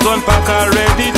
gun pack already.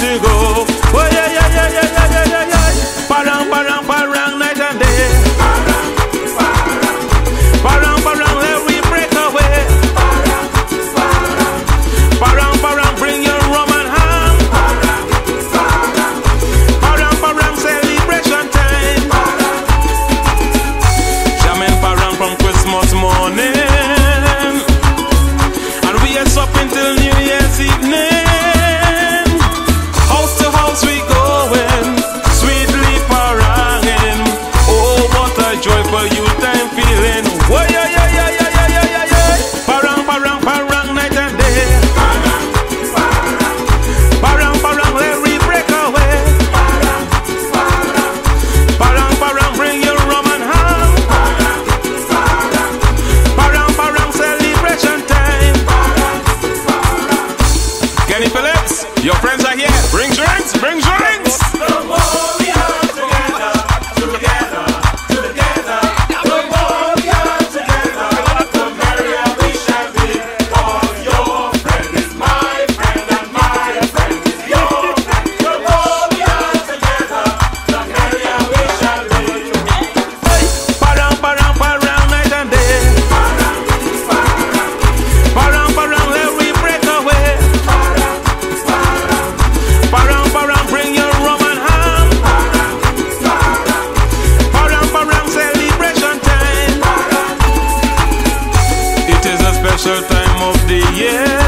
Johnny Phillips. Your friends are here. Bring drinks, bring drinks. special time of the year.